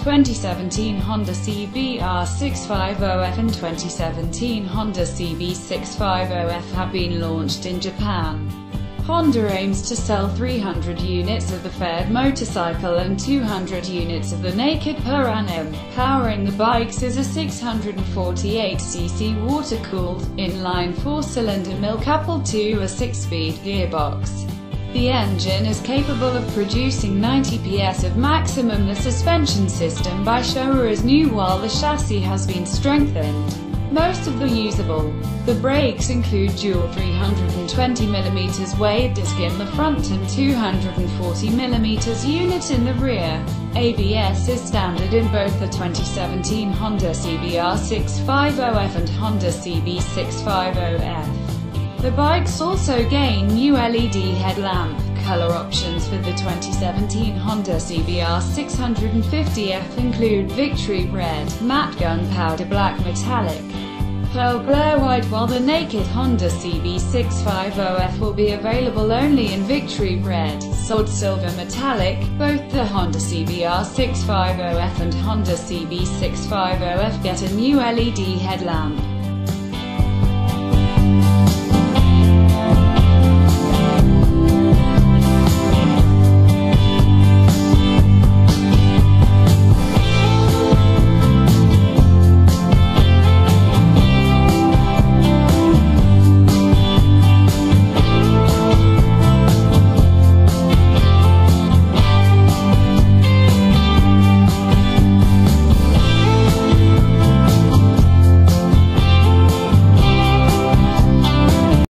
2017 Honda CBR 650F and 2017 Honda CB650F have been launched in Japan. Honda aims to sell 300 units of the Faired motorcycle and 200 units of the Naked per annum. Powering the bikes is a 648cc water-cooled, inline four-cylinder mill coupled to a six-speed gearbox. The engine is capable of producing 90 PS of maximum. The suspension system by Showa is new while the chassis has been strengthened. Most of the usable. The brakes include dual 320mm wave disc in the front and 240mm unit in the rear. ABS is standard in both the 2017 Honda CBR 650F and Honda CB650F. The bikes also gain new LED headlamp color options for the 2017 Honda CBR 650F include Victory Red, Matte Gunpowder Black Metallic, Pearl Glare White while the naked Honda CB650F will be available only in Victory Red, Solid Silver Metallic. Both the Honda CBR 650F and Honda CB650F get a new LED headlamp.